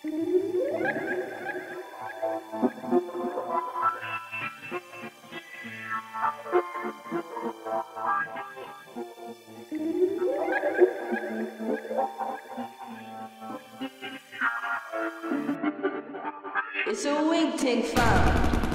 It's a wing ting found.